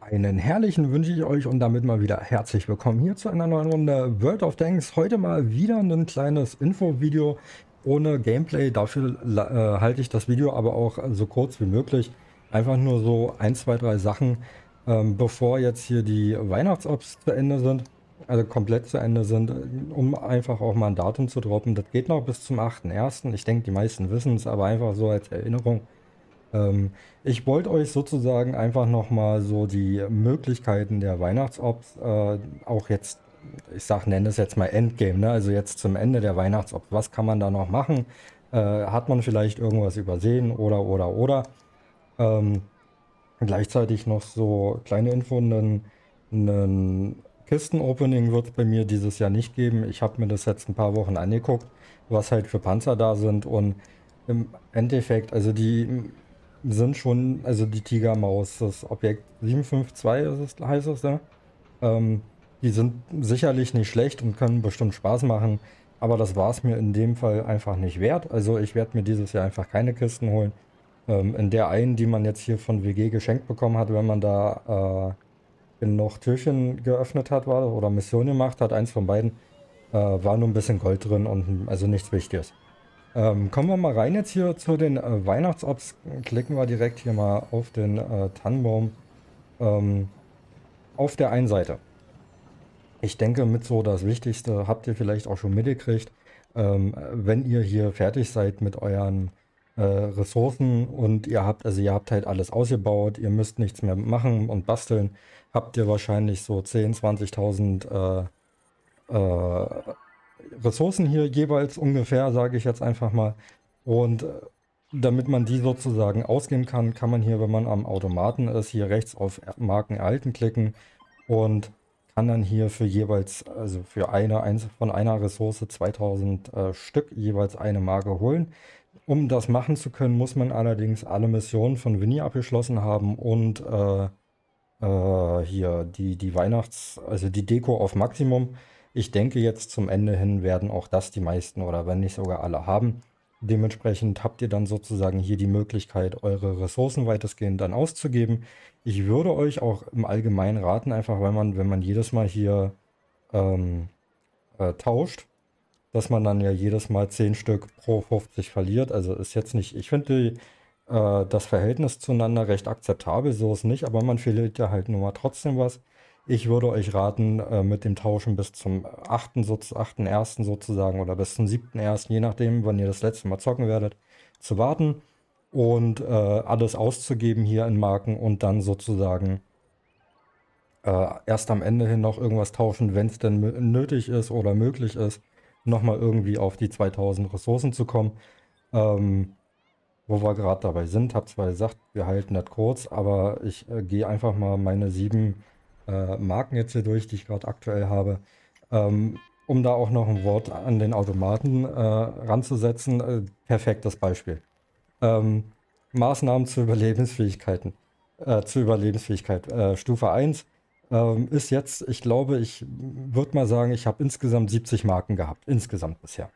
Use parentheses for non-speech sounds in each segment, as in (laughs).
Einen herrlichen wünsche ich euch und damit mal wieder herzlich willkommen hier zu einer neuen Runde World of Tanks. Heute mal wieder ein kleines Info-Video ohne Gameplay. Dafür äh, halte ich das Video aber auch so kurz wie möglich. Einfach nur so ein, zwei, drei Sachen, ähm, bevor jetzt hier die Weihnachtsops zu Ende sind, also komplett zu Ende sind, um einfach auch mal ein Datum zu droppen. Das geht noch bis zum 8.1. Ich denke, die meisten wissen es, aber einfach so als Erinnerung. Ähm, ich wollte euch sozusagen einfach nochmal so die Möglichkeiten der Weihnachtsops äh, auch jetzt, ich sag, nenne es jetzt mal Endgame, ne? also jetzt zum Ende der Weihnachtsops. Was kann man da noch machen? Äh, hat man vielleicht irgendwas übersehen oder, oder, oder? Ähm, gleichzeitig noch so kleine Info, einen, einen Kisten-Opening wird es bei mir dieses Jahr nicht geben. Ich habe mir das jetzt ein paar Wochen angeguckt, was halt für Panzer da sind und im Endeffekt, also die sind schon, also die Tigermaus, das Objekt 752 ist heißt es ja. Ähm, die sind sicherlich nicht schlecht und können bestimmt Spaß machen, aber das war es mir in dem Fall einfach nicht wert. Also ich werde mir dieses Jahr einfach keine Kisten holen. Ähm, in der einen, die man jetzt hier von WG geschenkt bekommen hat, wenn man da äh, noch Türchen geöffnet hat war, oder Mission gemacht hat, eins von beiden, äh, war nur ein bisschen Gold drin und also nichts Wichtiges. Ähm, kommen wir mal rein jetzt hier zu den äh, Weihnachtsops. Klicken wir direkt hier mal auf den äh, Tannenbaum. Ähm, auf der einen Seite. Ich denke, mit so das Wichtigste habt ihr vielleicht auch schon mitgekriegt. Ähm, wenn ihr hier fertig seid mit euren äh, Ressourcen und ihr habt, also ihr habt halt alles ausgebaut, ihr müsst nichts mehr machen und basteln, habt ihr wahrscheinlich so 10.000, 20.000 äh, äh, Ressourcen hier jeweils ungefähr, sage ich jetzt einfach mal. Und äh, damit man die sozusagen ausgeben kann, kann man hier, wenn man am Automaten ist, hier rechts auf Marken erhalten klicken und kann dann hier für jeweils, also für eine, von einer Ressource 2000 äh, Stück jeweils eine Marke holen. Um das machen zu können, muss man allerdings alle Missionen von Winnie abgeschlossen haben und äh, äh, hier die, die Weihnachts-, also die Deko auf Maximum. Ich denke jetzt zum Ende hin werden auch das die meisten oder wenn nicht sogar alle haben. Dementsprechend habt ihr dann sozusagen hier die Möglichkeit, eure Ressourcen weitestgehend dann auszugeben. Ich würde euch auch im Allgemeinen raten, einfach weil man, wenn man jedes Mal hier ähm, äh, tauscht, dass man dann ja jedes Mal 10 Stück pro 50 verliert. Also ist jetzt nicht, ich finde äh, das Verhältnis zueinander recht akzeptabel, so ist nicht, aber man verliert ja halt nur mal trotzdem was. Ich würde euch raten, äh, mit dem Tauschen bis zum 8. So, 8.1. sozusagen oder bis zum 7.1., je nachdem, wann ihr das letzte Mal zocken werdet, zu warten und äh, alles auszugeben hier in Marken und dann sozusagen äh, erst am Ende hin noch irgendwas tauschen, wenn es denn nötig ist oder möglich ist, nochmal irgendwie auf die 2000 Ressourcen zu kommen. Ähm, wo wir gerade dabei sind, habe zwar gesagt, wir halten das kurz, aber ich äh, gehe einfach mal meine sieben äh, Marken jetzt hier durch, die ich gerade aktuell habe. Ähm, um da auch noch ein Wort an den Automaten äh, ranzusetzen, äh, perfektes Beispiel. Ähm, Maßnahmen zur Überlebensfähigkeiten, äh, zur Überlebensfähigkeit. Äh, Stufe 1 ähm, ist jetzt, ich glaube, ich würde mal sagen, ich habe insgesamt 70 Marken gehabt, insgesamt bisher.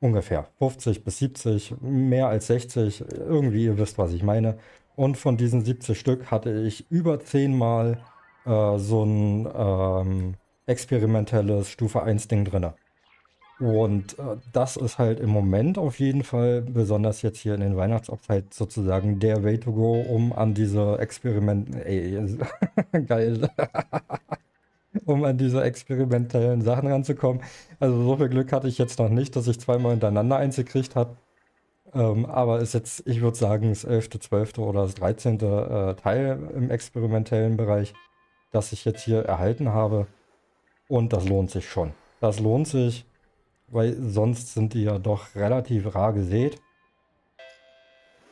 Ungefähr 50 bis 70, mehr als 60, irgendwie, ihr wisst, was ich meine. Und von diesen 70 Stück hatte ich über 10 Mal äh, so ein ähm, experimentelles Stufe 1 Ding drin. Und äh, das ist halt im Moment auf jeden Fall, besonders jetzt hier in den Weihnachtsabzeit sozusagen der Way to go, um an diese Experiment, ey, (laughs) geil, (laughs) um an diese experimentellen Sachen ranzukommen. Also so viel Glück hatte ich jetzt noch nicht, dass ich zweimal hintereinander eins gekriegt habe. Ähm, aber ist jetzt, ich würde sagen, das 11., 12. oder das 13. Äh, Teil im experimentellen Bereich das ich jetzt hier erhalten habe. Und das lohnt sich schon. Das lohnt sich, weil sonst sind die ja doch relativ rar gesät.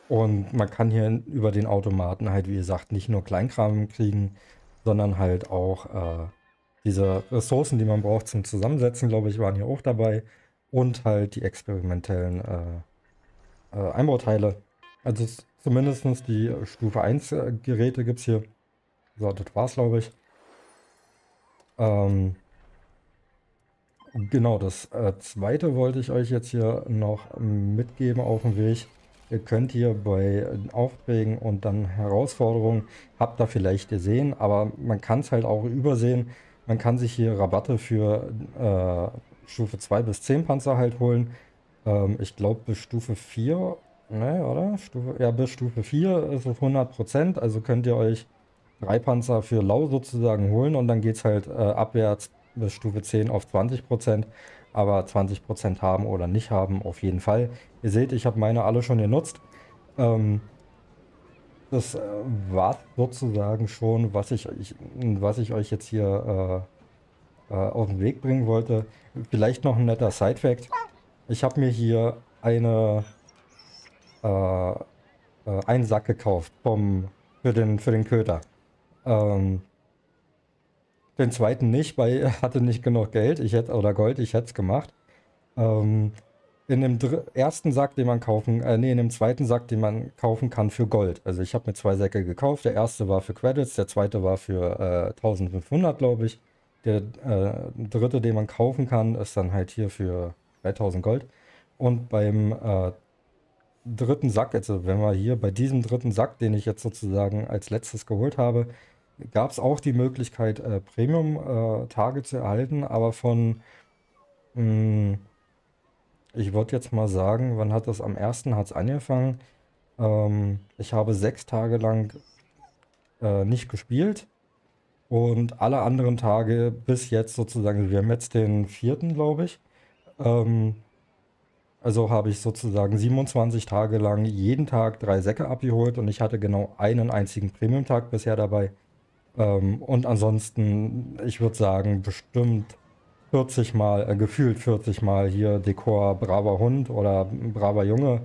Und man kann hier über den Automaten halt, wie gesagt, nicht nur Kleinkram kriegen, sondern halt auch äh, diese Ressourcen, die man braucht zum Zusammensetzen, glaube ich, waren hier auch dabei. Und halt die experimentellen äh, äh, Einbauteile. Also zumindest die Stufe 1 äh, Geräte gibt es hier. So, das war's, glaube ich. Ähm, genau, das äh, zweite wollte ich euch jetzt hier noch mitgeben auf dem Weg. Ihr könnt hier bei Aufträgen und dann Herausforderungen, habt da vielleicht gesehen, aber man kann es halt auch übersehen. Man kann sich hier Rabatte für äh, Stufe 2 bis 10 Panzer halt holen. Ähm, ich glaube bis Stufe 4, ne, oder? Stufe, ja, bis Stufe 4 ist es 100%, also könnt ihr euch drei Panzer für Lau sozusagen holen und dann geht es halt äh, abwärts bis Stufe 10 auf 20% aber 20% haben oder nicht haben, auf jeden Fall. Ihr seht, ich habe meine alle schon genutzt. Ähm, das äh, war sozusagen schon, was ich, ich, was ich euch jetzt hier äh, äh, auf den Weg bringen wollte. Vielleicht noch ein netter Side-Fact. Ich habe mir hier eine, äh, äh, einen Sack gekauft vom, für, den, für den Köter. Ähm, den zweiten nicht, weil er hatte nicht genug Geld ich hätte, oder Gold, ich hätte es gemacht. Ähm, in dem ersten Sack, den man kaufen, äh, nee, in dem zweiten Sack, den man kaufen kann für Gold. Also ich habe mir zwei Säcke gekauft. Der erste war für Credits, der zweite war für äh, 1500, glaube ich. Der äh, dritte, den man kaufen kann, ist dann halt hier für 3000 Gold. Und beim äh, dritten Sack, also wenn wir hier bei diesem dritten Sack, den ich jetzt sozusagen als letztes geholt habe, gab es auch die Möglichkeit, äh, Premium-Tage äh, zu erhalten, aber von, mh, hm, ich würde jetzt mal sagen, wann hat das am 1. hat es angefangen? Ähm, ich habe sechs Tage lang äh, nicht gespielt und alle anderen Tage bis jetzt sozusagen, wir haben jetzt den vierten, glaube ich, ähm, also habe ich sozusagen 27 Tage lang jeden Tag drei Säcke abgeholt und ich hatte genau einen einzigen Premium-Tag bisher dabei. Ähm, und ansonsten, ich würde sagen, bestimmt 40 Mal, äh, gefühlt 40 Mal hier Dekor braver Hund oder braver Junge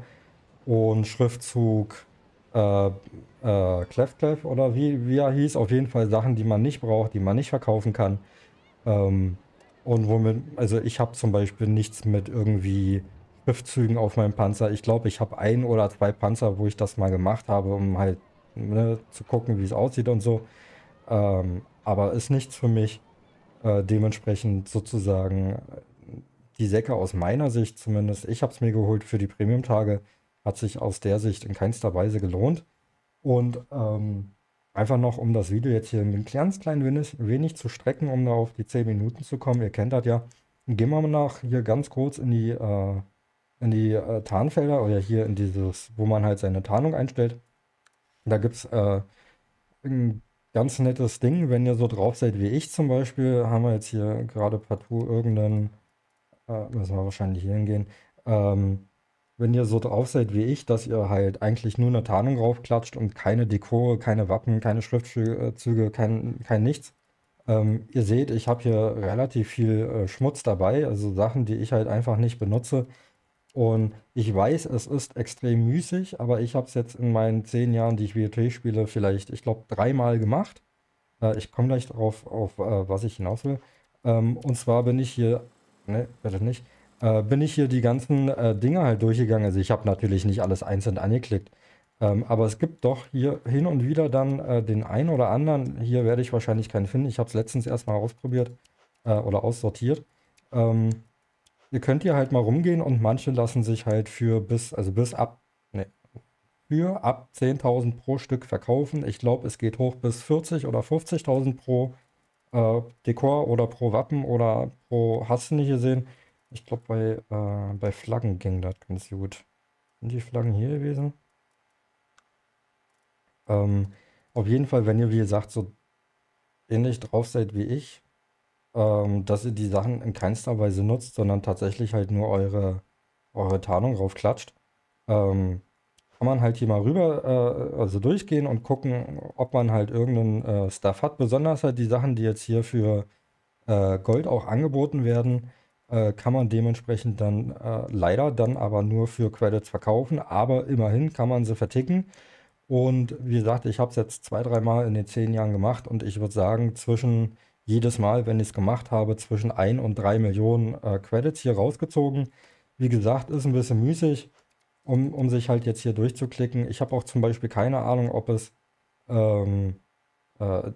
und Schriftzug äh, äh, Clef Clef oder wie, wie er hieß. Auf jeden Fall Sachen, die man nicht braucht, die man nicht verkaufen kann. Ähm, und womit, also ich habe zum Beispiel nichts mit irgendwie Schriftzügen auf meinem Panzer. Ich glaube, ich habe ein oder zwei Panzer, wo ich das mal gemacht habe, um halt ne, zu gucken, wie es aussieht und so. Ähm, aber ist nichts für mich. Äh, dementsprechend sozusagen die Säcke aus meiner Sicht zumindest, ich habe es mir geholt für die Premium-Tage, hat sich aus der Sicht in keinster Weise gelohnt. Und ähm, einfach noch, um das Video jetzt hier ein ganz klein wenig, wenig, zu strecken, um da auf die 10 Minuten zu kommen, ihr kennt das ja, gehen wir mal nach hier ganz kurz in die, äh, in die äh, Tarnfelder oder hier in dieses, wo man halt seine Tarnung einstellt. Da gibt es äh, ein ganz nettes Ding, wenn ihr so drauf seid wie ich zum Beispiel, haben wir jetzt hier gerade partout irgendeinen, äh, müssen wir wahrscheinlich hier hingehen, ähm, wenn ihr so drauf seid wie ich, dass ihr halt eigentlich nur eine Tarnung raufklatscht und keine Dekore, keine Wappen, keine Schriftzüge, kein, kein nichts. Ähm, ihr seht, ich habe hier relativ viel äh, Schmutz dabei, also Sachen, die ich halt einfach nicht benutze. Und ich weiß, es ist extrem müßig, aber ich habe es jetzt in meinen zehn Jahren, die ich WoT spiele, vielleicht, ich glaube, dreimal gemacht. Äh, ich komme gleich darauf, auf äh, was ich hinaus will. Ähm, und zwar bin ich hier, ne, bitte nicht, äh, bin ich hier die ganzen äh, Dinge halt durchgegangen. Also ich habe natürlich nicht alles einzeln angeklickt. Ähm, aber es gibt doch hier hin und wieder dann äh, den einen oder anderen, hier werde ich wahrscheinlich keinen finden. Ich habe es letztens erstmal ausprobiert äh, oder aussortiert. Ähm, ihr könnt hier halt mal rumgehen und manche lassen sich halt für bis, also bis ab, ne, für ab 10.000 pro Stück verkaufen. Ich glaube, es geht hoch bis 40 oder 50.000 pro äh, Dekor oder pro Wappen oder pro, hast du nicht gesehen? Ich glaube, bei, äh, bei Flaggen ging das ganz gut. Sind die Flaggen hier gewesen? Ähm, auf jeden Fall, wenn ihr, wie gesagt, so ähnlich drauf seid wie ich, ähm, dass ihr die Sachen in keinster Weise nutzt, sondern tatsächlich halt nur eure, eure Tarnung raufklatscht. Ähm, kann man halt hier mal rüber, äh, also durchgehen und gucken, ob man halt irgendeinen äh, Stuff hat. Besonders halt die Sachen, die jetzt hier für äh, Gold auch angeboten werden, äh, kann man dementsprechend dann äh, leider dann aber nur für Credits verkaufen. Aber immerhin kann man sie verticken. Und wie gesagt, ich habe es jetzt zwei, dreimal in den zehn Jahren gemacht und ich würde sagen, zwischen jedes Mal, wenn ich es gemacht habe, zwischen 1 und 3 Millionen äh, Credits hier rausgezogen. Wie gesagt, ist ein bisschen müßig, um, um sich halt jetzt hier durchzuklicken. Ich habe auch zum Beispiel keine Ahnung, ob es ähm, äh,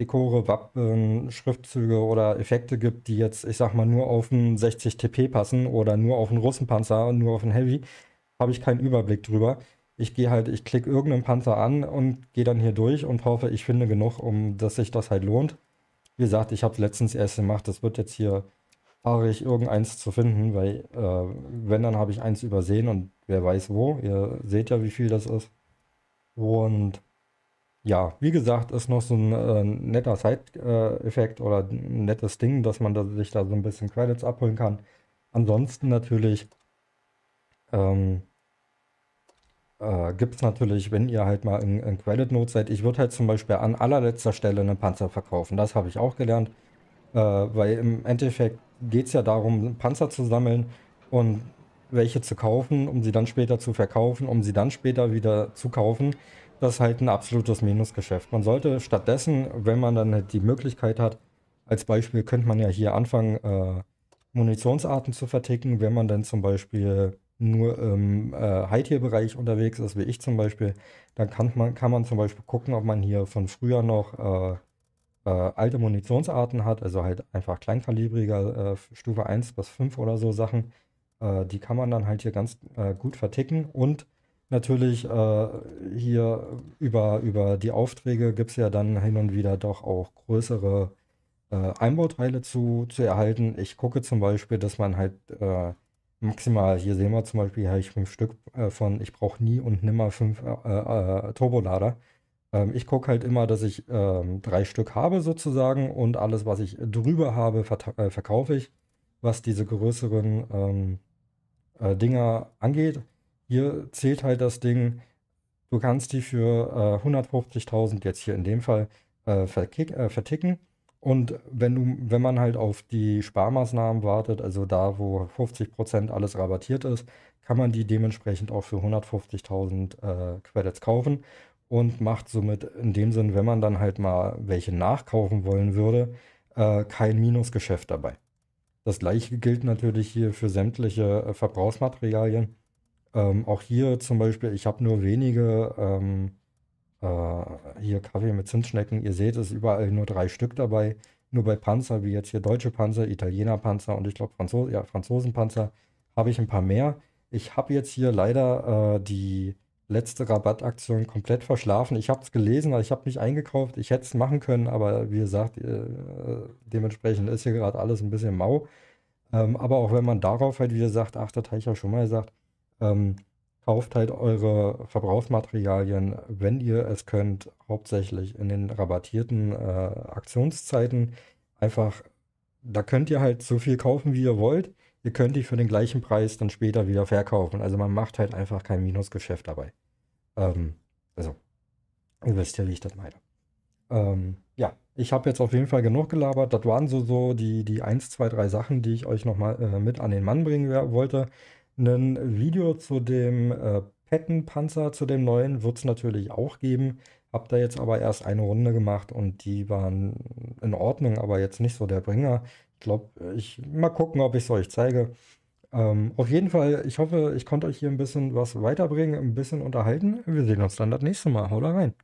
Dekore, Wappen, Schriftzüge oder Effekte gibt, die jetzt, ich sag mal, nur auf einen 60 TP passen oder nur auf einen Russenpanzer, nur auf einen Heavy. habe ich keinen Überblick drüber. Ich gehe halt, ich klicke irgendeinen Panzer an und gehe dann hier durch und hoffe, ich finde genug, um dass sich das halt lohnt. Wie gesagt, ich habe es letztens erst gemacht. Das wird jetzt hier fahrig, irgendeins zu finden, weil äh, wenn, dann habe ich eins übersehen und wer weiß wo. Ihr seht ja, wie viel das ist. Und ja, wie gesagt, ist noch so ein äh, netter Side-Effekt oder ein nettes Ding, dass man da, sich da so ein bisschen Credits abholen kann. Ansonsten natürlich ähm, äh, gibt es natürlich, wenn ihr halt mal in, in Credit Note seid, ich würde halt zum Beispiel an allerletzter Stelle einen Panzer verkaufen. Das habe ich auch gelernt, äh, weil im Endeffekt geht es ja darum, Panzer zu sammeln und welche zu kaufen, um sie dann später zu verkaufen, um sie dann später wieder zu kaufen. Das ist halt ein absolutes Minusgeschäft. Man sollte stattdessen, wenn man dann halt die Möglichkeit hat, als Beispiel könnte man ja hier anfangen, äh, Munitionsarten zu verticken, wenn man dann zum Beispiel nur im äh, High-Tier-Bereich unterwegs ist, wie ich zum Beispiel, dann kann man, kann man zum Beispiel gucken, ob man hier von früher noch äh, äh, alte Munitionsarten hat, also halt einfach kleinkalibriger, äh, Stufe 1 bis 5 oder so Sachen. Äh, die kann man dann halt hier ganz äh, gut verticken und natürlich hier über, über die Aufträge gibt es ja dann hin und wieder doch auch größere Einbauteile zu, zu erhalten. Ich gucke zum Beispiel, dass man halt maximal, hier sehen wir zum Beispiel, hier habe ich fünf Stück äh, von, ich brauche nie und nimmer fünf äh, äh, Turbolader. Ähm, ich gucke halt immer, dass ich ähm, drei Stück habe sozusagen und alles, was ich drüber habe, äh, verkaufe ich, was diese größeren ähm, äh, Dinger angeht. Hier zählt halt das Ding, du kannst die für 150.000 jetzt hier in dem Fall verticken und wenn du, wenn man halt auf die Sparmaßnahmen wartet, also da, wo 50% alles rabattiert ist, kann man die dementsprechend auch für 150.000 äh, Credits kaufen und macht somit in dem Sinn, wenn man dann halt mal welche nachkaufen wollen würde, äh, kein Minusgeschäft dabei. Das gleiche gilt natürlich hier für sämtliche äh, Verbrauchsmaterialien. Ähm, auch hier zum Beispiel, ich habe nur wenige ähm, äh, hier Kaffee mit Zinsschnecken. Ihr seht, es ist überall nur drei Stück dabei. Nur bei Panzer, wie jetzt hier deutsche Panzer, Italiener Panzer und ich glaube Franzos ja, Franzosenpanzer, habe ich ein paar mehr. Ich habe jetzt hier leider äh, die letzte Rabattaktion komplett verschlafen. Ich habe es gelesen, aber ich habe nicht eingekauft. Ich hätte es machen können, aber wie gesagt, äh, dementsprechend ist hier gerade alles ein bisschen mau. Ähm, aber auch wenn man darauf halt wieder sagt, ach, das habe ich ja schon mal gesagt, ähm, kauft halt eure Verbrauchsmaterialien, wenn ihr es könnt, hauptsächlich in den rabattierten äh, Aktionszeiten. Einfach, da könnt ihr halt so viel kaufen, wie ihr wollt. Ihr könnt die für den gleichen Preis dann später wieder verkaufen. Also man macht halt einfach kein Minusgeschäft dabei. Ähm, also, ihr wisst ja, wie ich das meine. Ähm, ja, ich habe jetzt auf jeden Fall genug gelabert. Das waren so, so die, die 1, 2, 3 Sachen, die ich euch nochmal äh, mit an den Mann bringen wollte. Ein Video zu dem äh, Pettenpanzer, zu dem neuen, wird es natürlich auch geben. Hab da jetzt aber erst eine Runde gemacht und die waren in Ordnung, aber jetzt nicht so der Bringer. Ich glaube, ich mal gucken, ob ich es euch zeige. Ähm, auf jeden Fall, ich hoffe, ich konnte euch hier ein bisschen was weiterbringen, ein bisschen unterhalten. Wir sehen uns dann das nächste Mal. Haut rein.